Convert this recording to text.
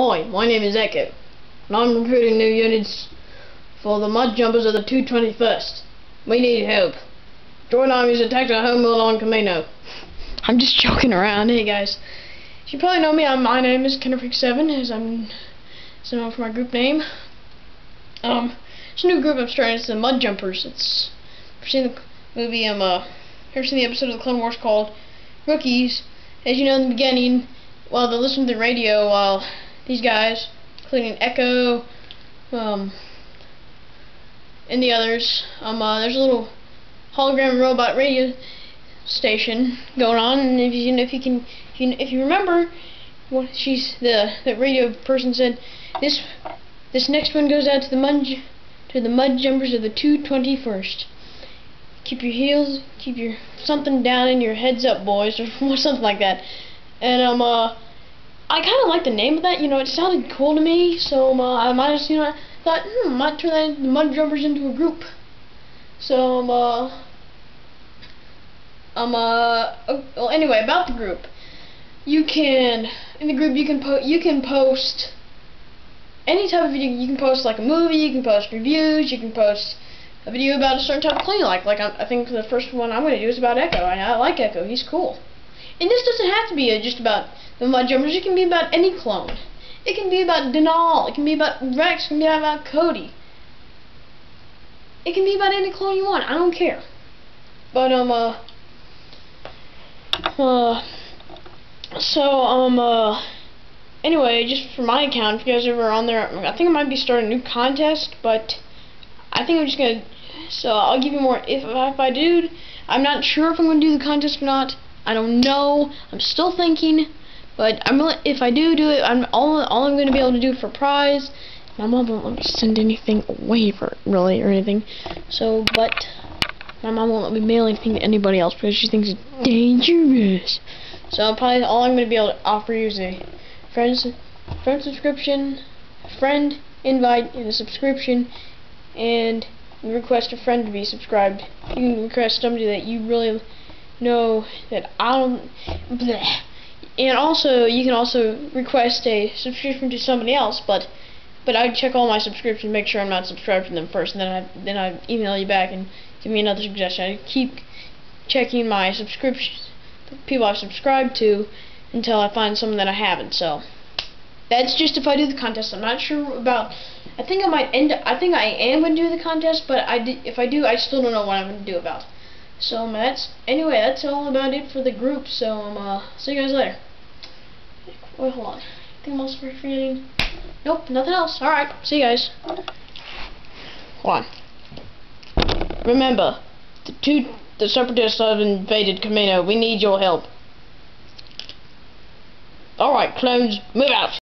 Hi, my name is Echo, and I'm recruiting new units for the mud jumpers of the 221st. We need help. Join armies attacked our home on Kamino. I'm just joking around. Hey guys, you probably know me. I'm, my name is Kennerfreak7, as I'm known for my group name. Um, it's a new group I'm starting. It's the Mud Jumpers. It's I've seen the movie. Um, uh, ever seen the episode of the Clone Wars called Rookies? As you know in the beginning, while they're listening to the radio, while these guys, including Echo, um, and the others. Um, uh, there's a little hologram robot radio station going on, and if you if you can if you, if you remember, what she's the the radio person said this this next one goes out to the mud to the mud jumpers of the 221st. Keep your heels, keep your something down and your heads up, boys, or something like that. And um uh I kind of like the name of that. You know, it sounded cool to me, so um, uh, I might just, you know, thought, hmm, might turn that, the Mud Jumpers into a group. So, um, uh, um, uh, oh, well, anyway, about the group. You can, in the group, you can po you can post any type of video. You can post, like, a movie, you can post reviews, you can post a video about a certain type of clean, like, like I, I think the first one I'm going to do is about Echo. I, I like Echo. He's cool. And this doesn't have to be just about the Mud Jumpers. It can be about any clone. It can be about Denal. It can be about Rex. It can be about Cody. It can be about any clone you want. I don't care. But, um, uh, uh, so, um, uh, anyway, just for my account, if you guys are ever on there, I think I might be starting a new contest, but I think I'm just gonna, so I'll give you more, if, if I do, I'm not sure if I'm gonna do the contest or not. I don't know. I'm still thinking. But I'm if I do do it, I'm all all I'm gonna be able to do for prize. My mom won't let me send anything away for really or anything. So, but my mom won't let me mail anything to anybody else because she thinks it's dangerous. So probably all I'm gonna be able to offer you is a friend friend subscription, friend invite, and a subscription, and request a friend to be subscribed. You can request somebody that you really know that I don't. Bleh. And also, you can also request a subscription to somebody else, but but I check all my subscriptions, make sure I'm not subscribed to them first, and then I then I email you back and give me another suggestion. I keep checking my subscriptions, people I've subscribed to, until I find someone that I haven't. So that's just if I do the contest. I'm not sure about. I think I might end. I think I am going to do the contest, but I if I do, I still don't know what I'm to do about. So um, that's anyway. That's all about it for the group. So um, uh, see you guys later. Wait, hold on. Anything else we're forgetting? Nope, nothing else. Alright, see you guys. Hold on. Remember, the two the separatists have invaded Kamino. We need your help. Alright, clones, move out.